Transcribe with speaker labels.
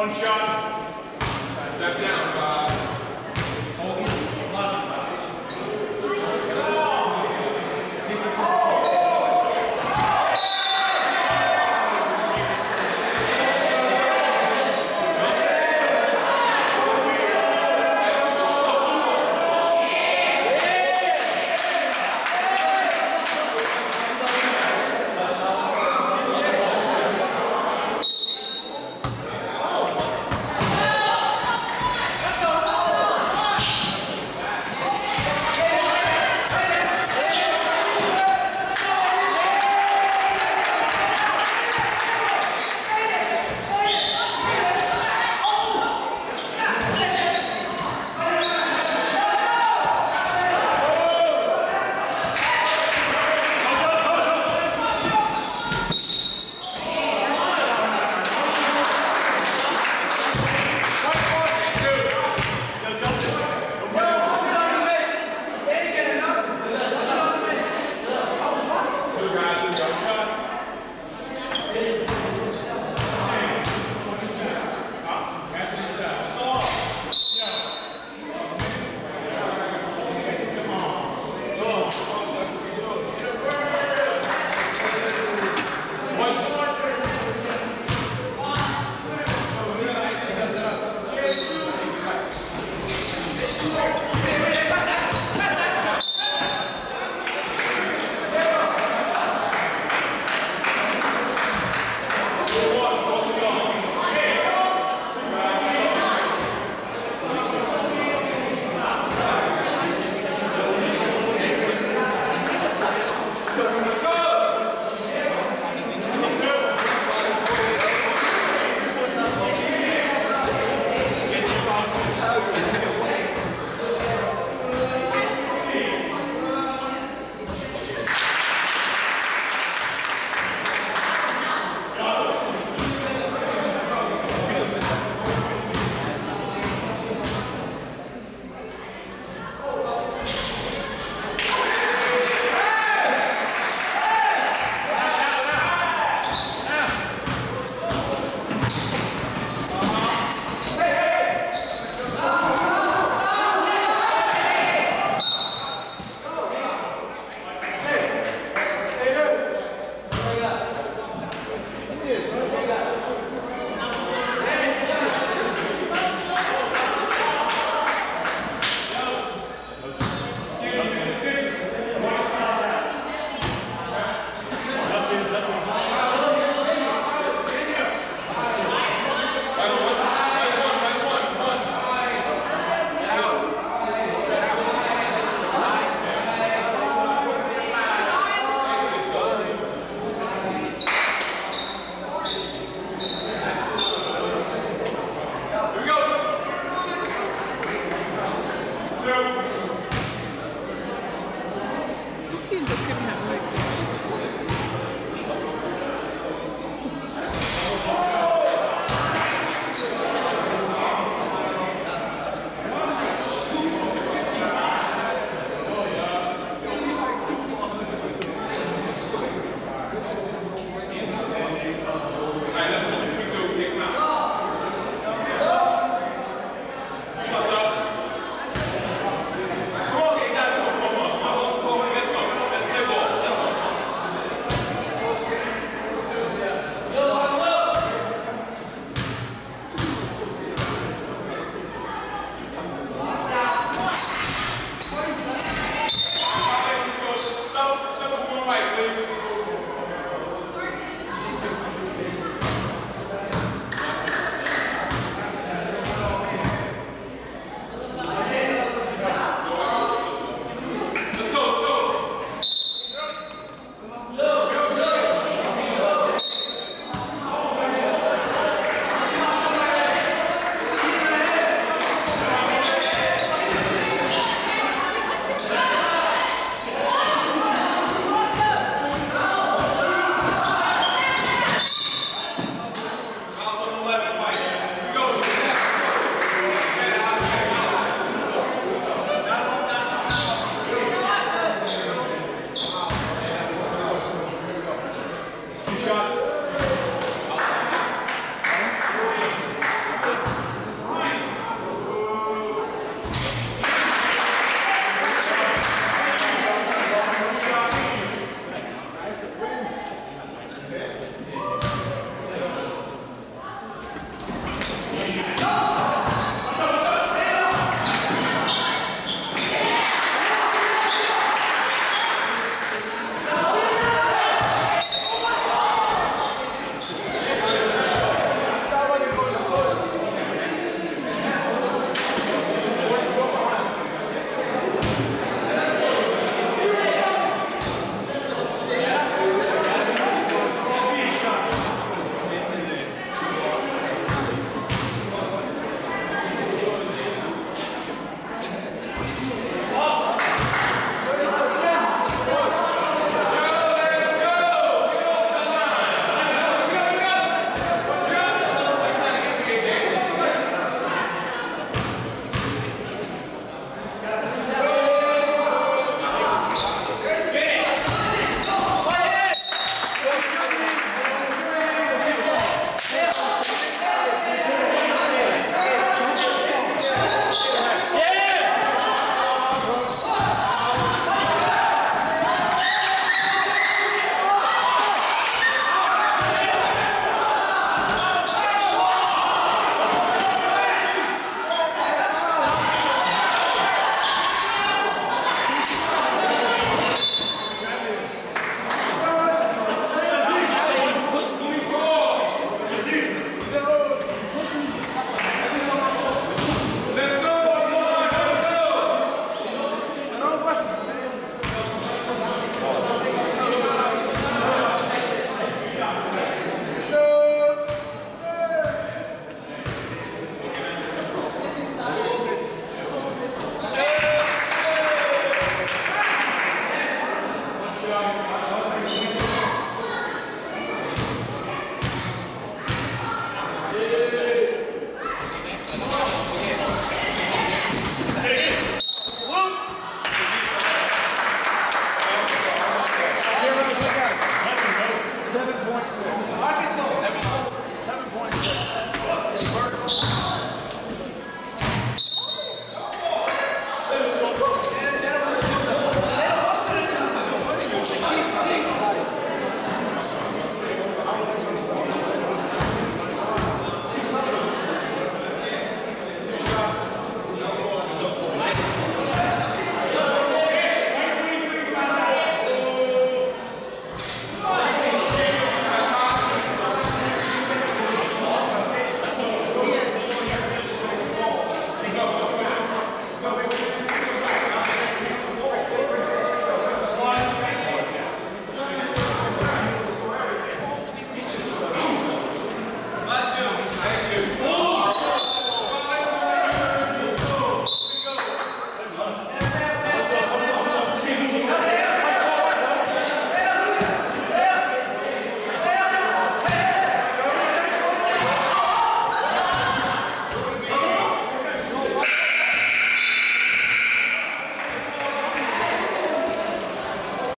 Speaker 1: One shot. Step down,